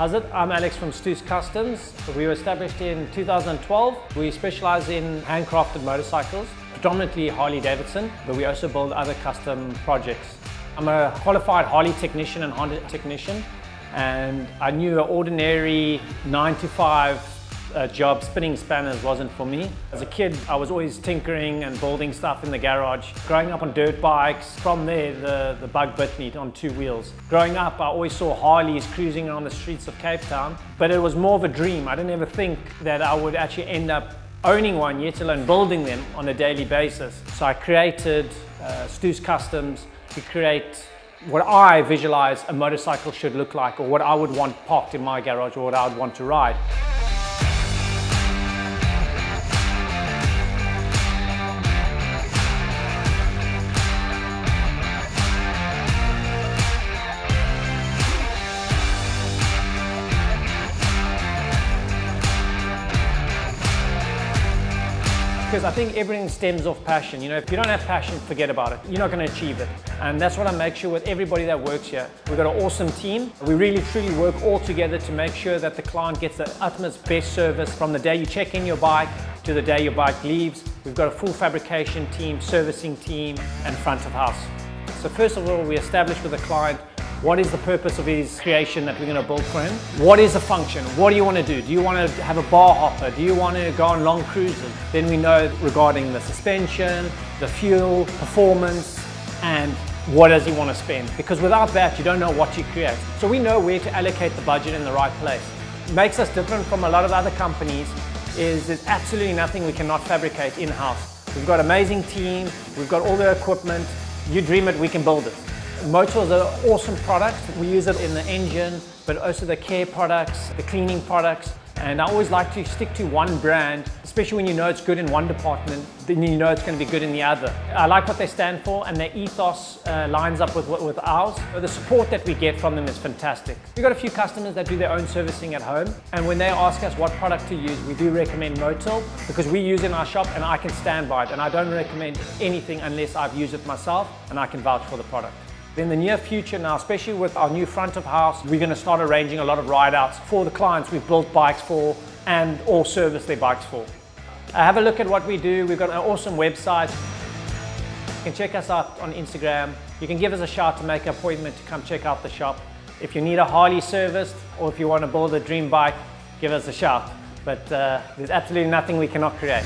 How's it? I'm Alex from Stoos Customs. We were established in 2012. We specialize in handcrafted motorcycles, predominantly Harley Davidson, but we also build other custom projects. I'm a qualified Harley technician and Honda technician, and I knew an ordinary 9 to 5 uh, job, spinning spanners wasn't for me. As a kid, I was always tinkering and building stuff in the garage. Growing up on dirt bikes, from there, the, the bug bit me on two wheels. Growing up, I always saw Harleys cruising around the streets of Cape Town, but it was more of a dream. I didn't ever think that I would actually end up owning one, yet alone building them on a daily basis. So I created uh, Stoos Customs to create what I visualize a motorcycle should look like or what I would want parked in my garage or what I would want to ride. Because I think everything stems off passion. You know, if you don't have passion, forget about it. You're not going to achieve it. And that's what I make sure with everybody that works here. We've got an awesome team. We really truly work all together to make sure that the client gets the utmost best service from the day you check in your bike to the day your bike leaves. We've got a full fabrication team, servicing team, and front of house. So first of all, we establish with the client what is the purpose of his creation that we're going to build for him? What is the function? What do you want to do? Do you want to have a bar hopper? Do you want to go on long cruises? Then we know regarding the suspension, the fuel, performance, and what does he want to spend? Because without that, you don't know what you create. So we know where to allocate the budget in the right place. It makes us different from a lot of other companies is there's absolutely nothing we cannot fabricate in-house. We've got amazing team, we've got all the equipment, you dream it, we can build it. Motul is an awesome product. We use it in the engine, but also the care products, the cleaning products. And I always like to stick to one brand, especially when you know it's good in one department, then you know it's going to be good in the other. I like what they stand for and their ethos uh, lines up with, with ours. The support that we get from them is fantastic. We've got a few customers that do their own servicing at home and when they ask us what product to use, we do recommend Motul because we use it in our shop and I can stand by it and I don't recommend anything unless I've used it myself and I can vouch for the product. In the near future now, especially with our new front of house, we're going to start arranging a lot of ride-outs for the clients we've built bikes for and or service their bikes for. Uh, have a look at what we do. We've got an awesome website. You can check us out on Instagram. You can give us a shout to make an appointment to come check out the shop. If you need a Harley serviced or if you want to build a dream bike, give us a shout. But uh, there's absolutely nothing we cannot create.